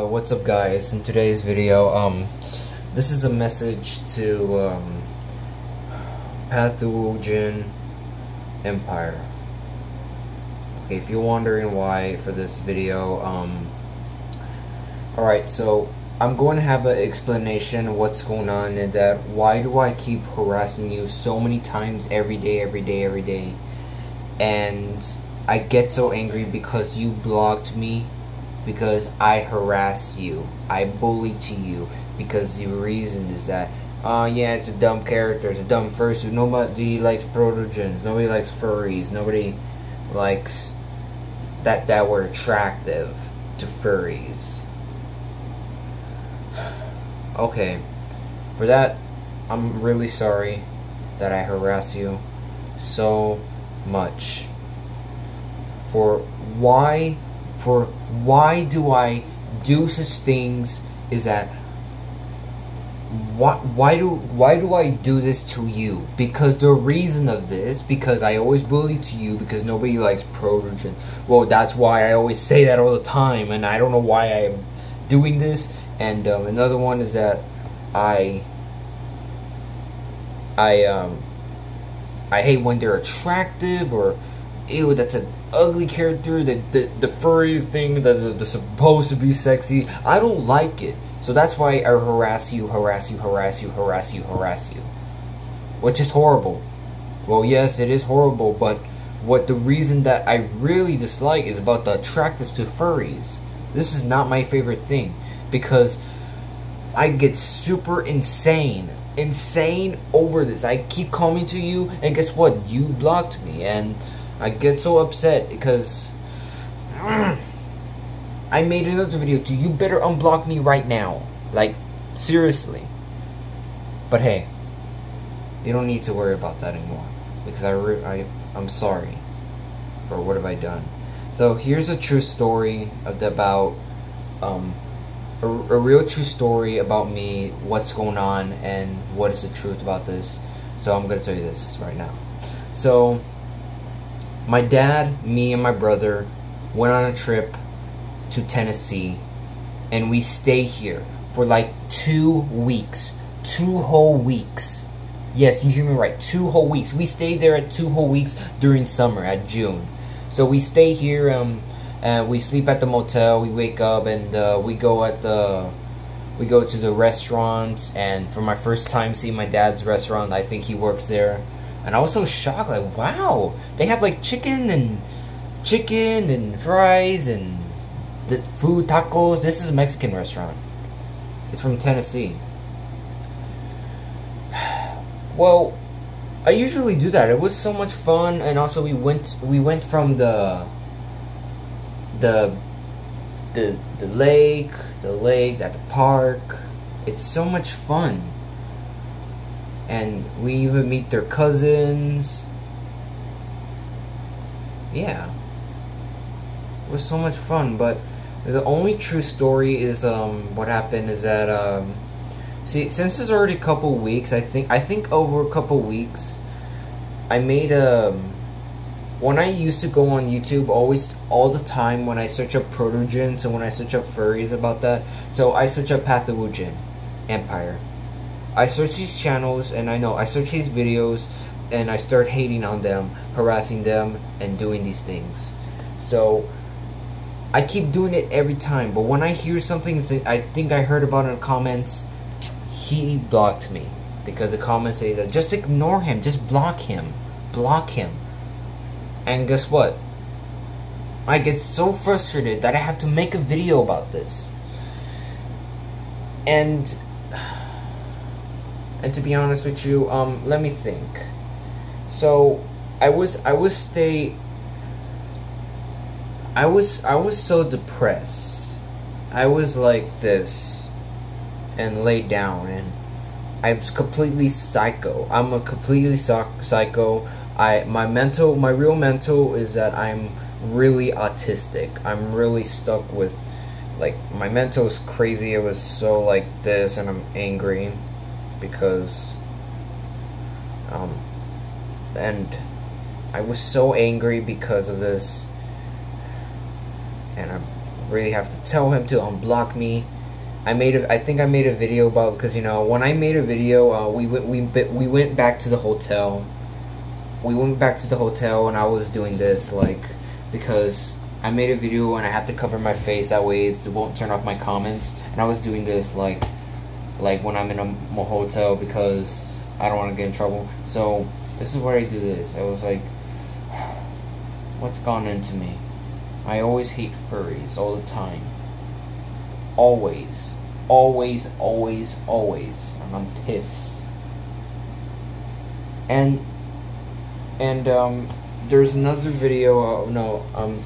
Uh, what's up guys? In today's video um this is a message to um Pathogen Empire. Okay if you're wondering why for this video um alright so I'm going to have an explanation of what's going on and that why do I keep harassing you so many times every day every day every day? And I get so angry because you blocked me because I harass you. I bully to you because the reason is that uh yeah it's a dumb character, it's a dumb fursuit. Nobody likes protogens, nobody likes furries, nobody likes that that were attractive to furries. Okay. For that I'm really sorry that I harass you so much. For why for why do I do such things is that why, why do why do I do this to you? Because the reason of this, because I always bully to you because nobody likes protogen. Well, that's why I always say that all the time, and I don't know why I'm doing this. And um, another one is that I I um I hate when they're attractive or ew, that's an ugly character, the, the, the furries thing that they're supposed to be sexy. I don't like it. So that's why I harass you, harass you, harass you, harass you, harass you. Which is horrible. Well, yes, it is horrible, but what the reason that I really dislike is about the attractiveness to furries. This is not my favorite thing because I get super insane, insane over this. I keep coming to you, and guess what? You blocked me, and I get so upset because I made another video too. You better unblock me right now. Like, seriously. But hey, you don't need to worry about that anymore. Because I, I, I'm sorry for what have I done. So here's a true story about um, a, a real true story about me, what's going on, and what is the truth about this. So I'm going to tell you this right now. So my dad, me, and my brother went on a trip to Tennessee, and we stay here for like two weeks. Two whole weeks. Yes, you hear me right. Two whole weeks. We stayed there at two whole weeks during summer, at June. So we stay here, um, and we sleep at the motel. We wake up and uh, we go at the we go to the restaurant. And for my first time seeing my dad's restaurant, I think he works there. And I was so shocked, like, wow, they have like chicken and chicken and fries and food tacos. This is a Mexican restaurant. It's from Tennessee. well, I usually do that. It was so much fun, and also we went we went from the the the the lake, the lake at the park. It's so much fun and we even meet their cousins. Yeah. It was so much fun, but the only true story is um what happened is that um see since it's already a couple weeks, I think I think over a couple weeks I made a um, when I used to go on YouTube always all the time when I search up protogens and when I search up furries about that. So I search up Pathogen Empire I search these channels and I know I search these videos and I start hating on them, harassing them, and doing these things. So I keep doing it every time, but when I hear something that I think I heard about in the comments, he blocked me because the comments say that just ignore him, just block him, block him. And guess what? I get so frustrated that I have to make a video about this. And and to be honest with you, um, let me think. So, I was I was stay. I was I was so depressed. I was like this, and laid down, and I was completely psycho. I'm a completely psycho. I my mental my real mental is that I'm really autistic. I'm really stuck with like my mental is crazy. It was so like this, and I'm angry because um, and I was so angry because of this and I really have to tell him to unblock me. I made a, I think I made a video about because you know when I made a video, uh, we went we we went back to the hotel. We went back to the hotel and I was doing this like because I made a video and I have to cover my face that way it won't turn off my comments. And I was doing this like like when I'm in a, hotel because I don't want to get in trouble. So this is where I do this. I was like, what's gone into me? I always hate furries all the time. Always. Always, always, always. And I'm pissed. And and um there's another video uh, no um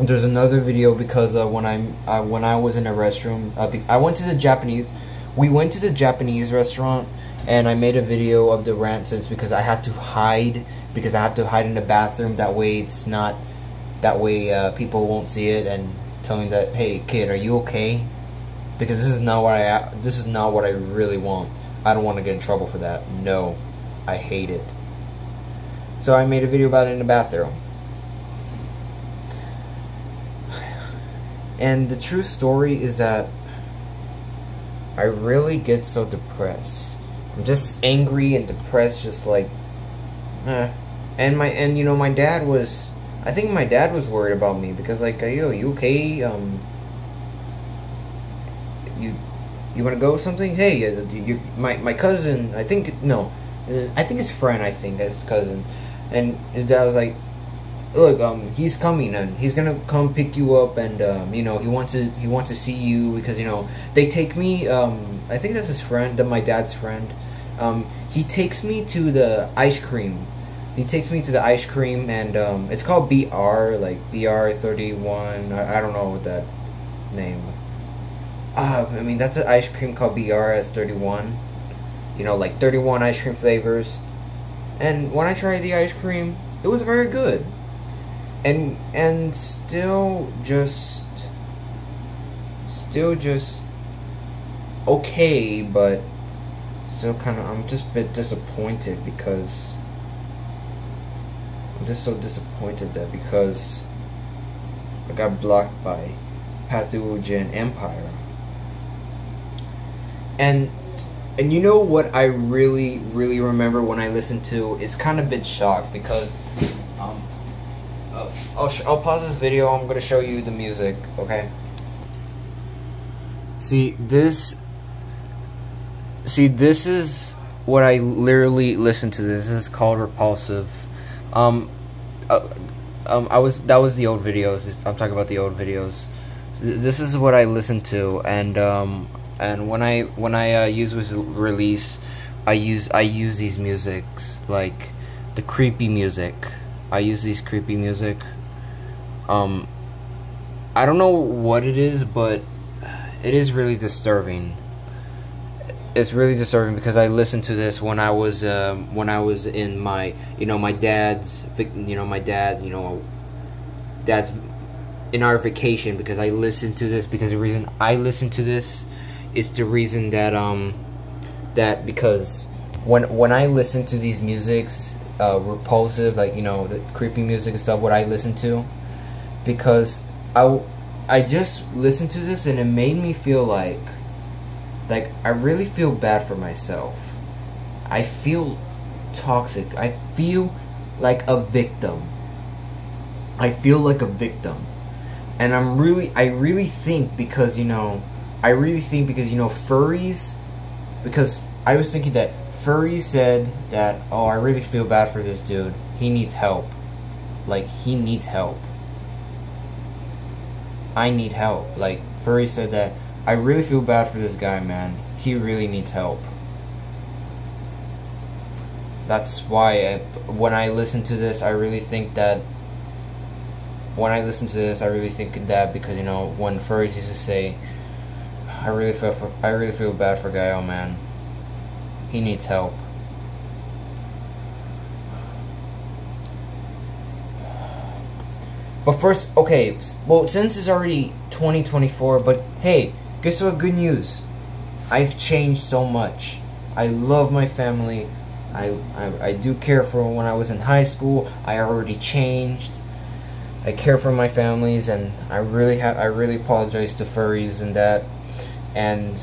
there's another video because uh, when I'm uh, when I was in a restroom uh, I went to the Japanese we went to the Japanese restaurant and I made a video of the since because I had to hide because I have to hide in the bathroom. That way it's not that way uh, people won't see it and tell me that hey kid are you okay? Because this is not what I this is not what I really want. I don't want to get in trouble for that. No I hate it. So I made a video about it in the bathroom. And the true story is that I really get so depressed I'm just angry and depressed, just like, eh. And my and you know my dad was, I think my dad was worried about me because like, yo, you okay? Um, you you want to go something? Hey, uh, you my my cousin, I think no, uh, I think his friend, I think his cousin, and dad was like, look, um, he's coming and he's gonna come pick you up, and um, you know, he wants to he wants to see you because you know they take me. Um, I think that's his friend, my dad's friend. Um, he takes me to the ice cream. He takes me to the ice cream, and um, it's called BR, like BR thirty one. I, I don't know what that name. Uh, I mean that's an ice cream called BRS thirty one. You know, like thirty one ice cream flavors. And when I tried the ice cream, it was very good and and still just still just okay but still kind of I'm just a bit disappointed because I'm just so disappointed that because I got blocked by Pathogen Empire. And and you know what I really really remember when I listened to? It's kind of been shocked because um, I'll, I'll pause this video. I'm going to show you the music, okay? See, this... See, this is what I literally listen to. This is called Repulsive. Um, uh, um, I was... That was the old videos. I'm talking about the old videos. This is what I listen to, and, um... And when I when I uh, use was release, I use I use these musics like the creepy music. I use these creepy music. Um, I don't know what it is, but it is really disturbing. It's really disturbing because I listened to this when I was um, when I was in my you know my dad's you know my dad you know dad's in our vacation because I listened to this because the reason I listened to this is the reason that um that because when when I listen to these musics uh, repulsive like you know the creepy music and stuff what I listen to because I, I just listened to this and it made me feel like like I really feel bad for myself. I feel toxic. I feel like a victim. I feel like a victim. And I'm really I really think because you know I really think because you know furries because I was thinking that furries said that oh I really feel bad for this dude. He needs help. Like he needs help. I need help. Like, Furry said that, I really feel bad for this guy, man. He really needs help. That's why I, when I listen to this, I really think that when I listen to this, I really think that because you know when furries used to say, "I really feel for, I really feel bad for Gaio, man. He needs help." But first, okay, well, since it's already 2024, but hey, guess what? Good news. I've changed so much. I love my family. I, I, I do care for when I was in high school. I already changed. I care for my families, and I really have I really apologize to furries and that, and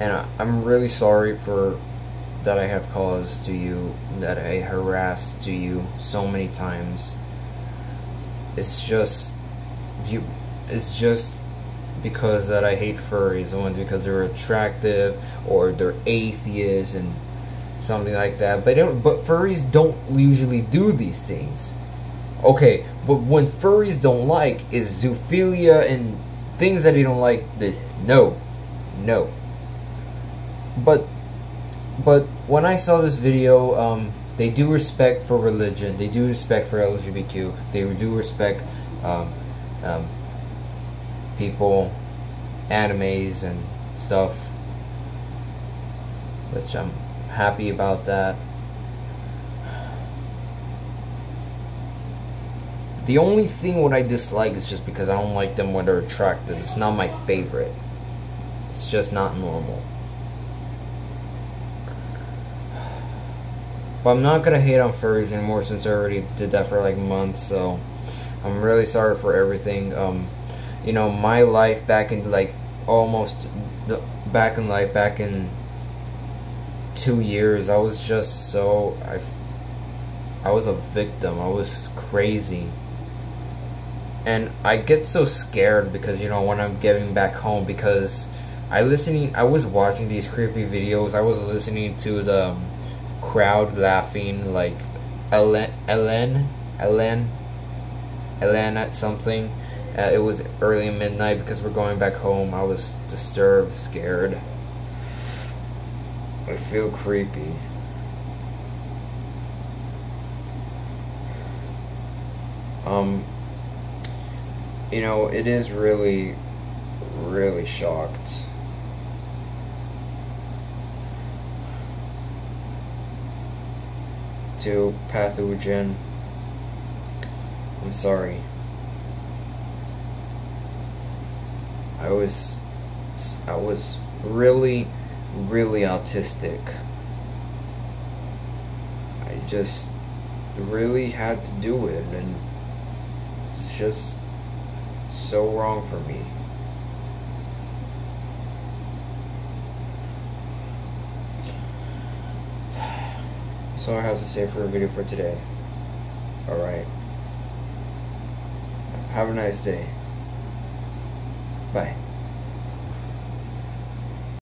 and I'm really sorry for that I have caused to you, that I harassed to you so many times. It's just you. It's just because that I hate furries, and because they're attractive or they're atheists and something like that. But but furries don't usually do these things. Okay, but when furries don't like is zoophilia and things that they don't like. No, no. But but when I saw this video, um, they do respect for religion. They do respect for LGBTQ. They do respect um, um, people, animes, and stuff. Which I'm happy about that. The only thing what I dislike is just because I don't like them when they're attractive. It's not my favorite. It's just not normal. But I'm not gonna hate on furries anymore since I already did that for like months. So I'm really sorry for everything. Um, you know, my life back in like almost back in life back in two years, I was just so I. I was a victim. I was crazy. And I get so scared because you know when I'm getting back home because I listening I was watching these creepy videos. I was listening to the um, crowd laughing like Ellen Ellen Ellen Ellen at something. Uh, it was early midnight because we're going back home. I was disturbed, scared. I feel creepy. Um, you know, it is really, really shocked. To pathogen. I'm sorry. I was I was really really autistic. I just really had to do it and it's just so wrong for me. All I have to say for a video for today. Alright. Have a nice day. Bye.